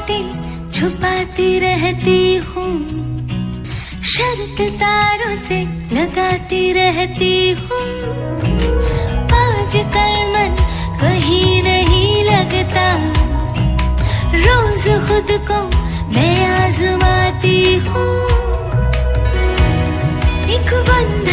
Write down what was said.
बातें छुपाती रहती हूँ। शर्त तारों से लगाती रहती हूँ। आजकल मन कहीं नहीं लगता। रोज खुद को मैं आजमाती हूँ। एक बंद